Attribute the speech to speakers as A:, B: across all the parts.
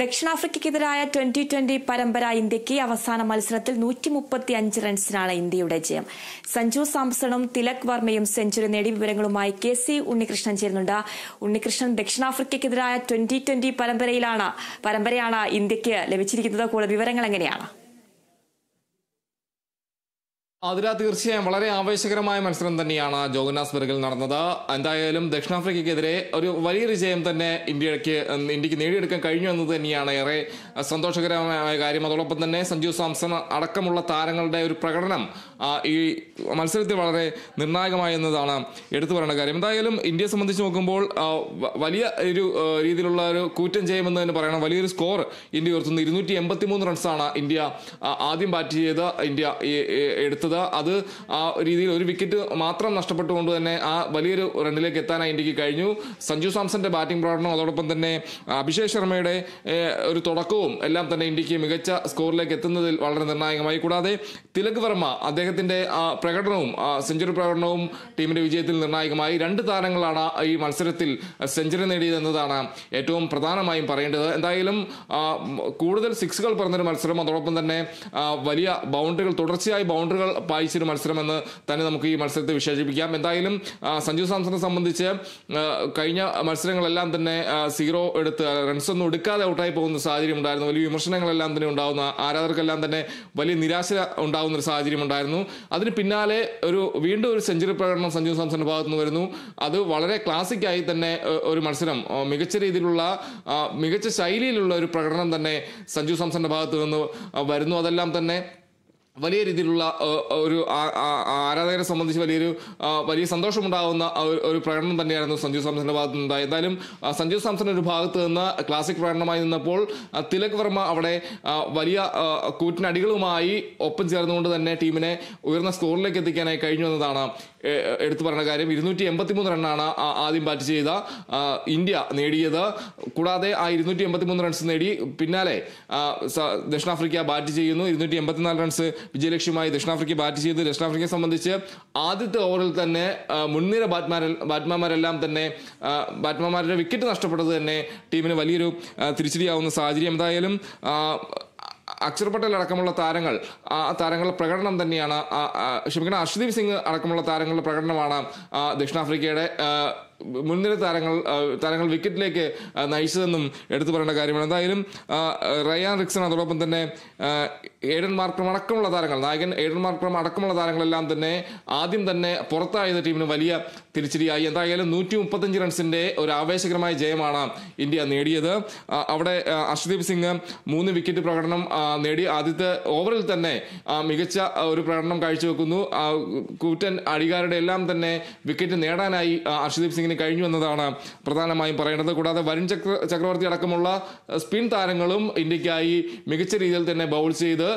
A: ദക്ഷിണാഫ്രിക്കയ്ക്കെതിരായ twenty twenty പരമ്പര ഇന്ത്യയ്ക്ക് അവസാന മത്സരത്തിൽ നൂറ്റി മുപ്പത്തി അഞ്ച് റൺസിനാണ് ഇന്ത്യയുടെ ജയം സഞ്ജു സാംസണും തിലക് വർമ്മയും സെഞ്ചുറി നേടി വിവരങ്ങളുമായി കെ സി ഉണ്ണികൃഷ്ണൻ ചേരുന്നുണ്ട്. ഉണ്ണികൃഷ്ണൻ ദക്ഷിണാഫ്രിക്കയ്ക്കെതിരായ ട്വന്റി ട്വന്റി പരമ്പരയിലാണ് പരമ്പരയാണ് ഇന്ത്യയ്ക്ക് ലഭിച്ചിരിക്കുന്നത്. കൂടുതൽ വിവരങ്ങൾ എങ്ങനെയാണ്?
B: അതിര തീർച്ചയായും വളരെ ആവേശകരമായ മത്സരം തന്നെയാണ് ജോഗനാസ്ബർഗിൽ നടന്നത്. എന്തായാലും ദക്ഷിണാഫ്രിക്കയ്ക്കെതിരെ ഒരു വലിയ ജയം തന്നെ ഇന്ത്യയ്ക്ക് ഇന്ത്യയ്ക്ക് നേടിയെടുക്കാൻ കഴിഞ്ഞു എന്നത് തന്നെയാണ് ഏറെ സന്തോഷകരമായ കാര്യം. അതോടൊപ്പം തന്നെ സഞ്ജു സാംസൺ അടക്കമുള്ള താരങ്ങളുടെ ഒരു പ്രകടനം ഈ മത്സരത്തിൽ വളരെ നിർണായകമായി എന്നതാണ് എടുത്തു പറയേണ്ട കാര്യം. എന്തായാലും ഇന്ത്യയെ സംബന്ധിച്ച് നോക്കുമ്പോൾ വലിയ ഒരു രീതിയിലുള്ള ഒരു കൂറ്റൻ ജയമെന്ന് തന്നെ പറയണം. വലിയൊരു സ്കോർ ഇന്ത്യ ഉയർത്തുന്നു. ഇരുന്നൂറ്റി എൺപത്തി മൂന്ന് റൺസാണ് ഇന്ത്യ ആദ്യം ബാറ്റ് ചെയ്ത് ഇന്ത്യ ഈ- എടുത്തത് അത് ആ രീതിയിൽ ഒരു വിക്കറ്റ് മാത്രം നഷ്ടപ്പെട്ടുകൊണ്ട് തന്നെ ആ വലിയൊരു റണ്ണിലേക്ക് എത്താനായി ഇന്ത്യയ്ക്ക് കഴിഞ്ഞു. സഞ്ജു സാംസന്റെ ബാറ്റിംഗ് പ്രകടനവും അതോടൊപ്പം തന്നെ അഭിഷേക് ശർമ്മയുടെ ഒരു തുടക്കവും എല്ലാം തന്നെ ഇന്ത്യയ്ക്ക് മികച്ച സ്കോറിലേക്ക് എത്തുന്നതിൽ വളരെ നിർണായകമായി. കൂടാതെ തിലക് വർമ്മ അദ്ദേഹത്തിന്റെ പ്രകടനവും സെഞ്ചുറി പ്രകടനവും ടീമിന്റെ വിജയത്തിൽ നിർണായകമായി. രണ്ട് താരങ്ങളാണ് ഈ മത്സരത്തിൽ സെഞ്ചുറി നേടിയതെന്നതാണ് ഏറ്റവും പ്രധാനമായും പറയേണ്ടത്. എന്തായാലും കൂടുതൽ സിക്സുകൾ പറഞ്ഞൊരു മത്സരം അതോടൊപ്പം തന്നെ വലിയ ബൗണ്ടറികൾ തുടർച്ചയായി ബൗണ്ടറികൾ പായിച്ചൊരു മത്സരമെന്ന് തന്നെ നമുക്ക് ഈ മത്സരത്തെ വിശേഷിപ്പിക്കാം. എന്തായാലും സഞ്ജു സാംസണെ സംബന്ധിച്ച് കഴിഞ്ഞ മത്സരങ്ങളെല്ലാം തന്നെ സീറോ എടുത്ത് റൺസ് ഒന്നും എടുക്കാതെ ഔട്ടായി പോകുന്ന സാഹചര്യം ഉണ്ടായിരുന്നു. വലിയ വിമർശനങ്ങളെല്ലാം തന്നെ ഉണ്ടാകുന്ന ആരാധകർക്കെല്ലാം തന്നെ വലിയ നിരാശ ഉണ്ടാകുന്ന ഒരു സാഹചര്യം ഉണ്ടായിരുന്നു. അതിന് പിന്നാലെ ഒരു വീണ്ടും ഒരു സെഞ്ചുറി പ്രകടനം സഞ്ജു സാംസന്റെ ഭാഗത്തു നിന്ന് വരുന്നു. അത് വളരെ ക്ലാസിക്കായി തന്നെ ഒരു മത്സരം മികച്ച രീതിയിലുള്ള മികച്ച ശൈലിയിലുള്ള ഒരു പ്രകടനം തന്നെ സഞ്ജു സാംസന്റെ ഭാഗത്തു നിന്ന് വരുന്നു. അതെല്ലാം തന്നെ വലിയ രീതിയിലുള്ള ഒരു ആരാധകരെ സംബന്ധിച്ച് വലിയൊരു വലിയ സന്തോഷമുണ്ടാകുന്ന ഒരു- പ്രകടനം തന്നെയായിരുന്നു സഞ്ജു സാംസന്റെ ഭാഗത്ത് നിന്നുണ്ടായത്. എന്തായാലും സഞ്ജു സാംസൺ ഒരു ഭാഗത്ത് നിന്ന് ക്ലാസിക് പ്രകടനമായി നിന്നപ്പോൾ തിലക് വർമ്മ അവിടെ വലിയ കൂറ്റിനടികളുമായി ഒപ്പം ചേർന്നുകൊണ്ട് തന്നെ ടീമിനെ ഉയർന്ന സ്കോറിലേക്ക് എത്തിക്കാനായി കഴിഞ്ഞു എന്നതാണ് എടുത്തു പറഞ്ഞ കാര്യം ഇരുന്നൂറ്റി എൺപത്തി മൂന്ന് റണ്ണാണ് ആദ്യം ബാറ്റ് ചെയ്ത ഇന്ത്യ നേടിയത്. കൂടാതെ ആ ഇരുന്നൂറ്റി എൺപത്തി മൂന്ന് റൺസ് നേടി പിന്നാലെ ദക്ഷിണാഫ്രിക്ക ബാറ്റ് ചെയ്യുന്നു. ഇരുന്നൂറ്റി എൺപത്തിനാല് റൺസ് വിജയലക്ഷ്യമായി ദക്ഷിണാഫ്രിക്ക ബാറ്റ് ചെയ്ത്. ദക്ഷിണാഫ്രിക്കയെ സംബന്ധിച്ച് ആദ്യത്തെ ഓവറിൽ തന്നെ മുൻനിര ബാറ്റ്മാരെ ബാറ്റ്മാൻമാരെല്ലാം തന്നെ ബാറ്റ്മാന്മാരുടെ വിക്കറ്റ് നഷ്ടപ്പെട്ടത് തന്നെ ടീമിന് വലിയൊരു തിരിച്ചടിയാവുന്ന സാഹചര്യം. എന്തായാലും അക്ഷർ പട്ടേൽ അടക്കമുള്ള താരങ്ങൾ ആ താരങ്ങളുടെ പ്രകടനം തന്നെയാണ് ക്ഷമിക്കണം അർഷദീപ് സിംഗ് അടക്കമുള്ള താരങ്ങളുടെ പ്രകടനമാണ് ദക്ഷിണാഫ്രിക്കയുടെ മുൻനിര താരങ്ങൾ താരങ്ങൾ വിക്കറ്റിലേക്ക് നയിച്ചതെന്നും എടുത്തു പറയേണ്ട കാര്യമാണ്. എന്തായാലും റയാൻ റിക്സൺ അതോടൊപ്പം തന്നെ ഏഡൻ മാർക്രം അടക്കമുള്ള താരങ്ങൾ നായകൻ ഏഡൻ മാർക്രം അടക്കമുള്ള താരങ്ങളെല്ലാം തന്നെ ആദ്യം തന്നെ പുറത്തായത് ടീമിന് വലിയ തിരിച്ചടിയായി. എന്തായാലും നൂറ്റി മുപ്പത്തഞ്ച് റൺസിന്റെ ഒരു ആവേശകരമായ ജയമാണ് ഇന്ത്യ നേടിയത്. അവിടെ അർഷദീപ് സിംഗ് മൂന്ന് വിക്കറ്റ് പ്രകടനം നേടി ആദ്യത്തെ ഓവറിൽ തന്നെ മികച്ച ഒരു പ്രകടനം കാഴ്ചവെക്കുന്നു. കൂറ്റൻ അടികാരുടെ എല്ലാം തന്നെ വിക്കറ്റ് നേടാനായി അർഷദീപ് സിംഗിന് കഴിഞ്ഞു എന്നതാണ് പ്രധാനമായും പറയേണ്ടത്. കൂടാതെ വരുൺ ചക്ര ചക്രവർത്തി അടക്കമുള്ള സ്പിൻ താരങ്ങളും ഇന്ത്യക്കായി മികച്ച രീതിയിൽ തന്നെ ബൗൾ ചെയ്ത്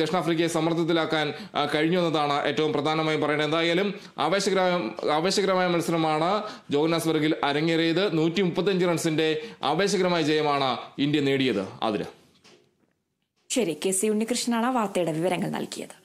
B: ദക്ഷിണാഫ്രിക്കയെ സമ്മർദ്ദത്തിലാക്കാൻ കഴിഞ്ഞു എന്നതാണ് ഏറ്റവും പ്രധാനമായും പറയേണ്ടത്. എന്തായാലും ആവേശകരമായ ആവേശകരമായ മത്സരമാണ് ജോഹന്നാസ്ബർഗിൽ അരങ്ങേറിയത്. നൂറ്റി മുപ്പത്തഞ്ച് റൺസിന്റെ ആവേശകരമായ ജയമാണ് ഇന്ത്യ നേടിയത്. അതിന്
A: ശരി കെ സി ഉണ്ണികൃഷ്ണനാണ് വാർത്തയുടെ വിവരങ്ങൾ നൽകിയത്.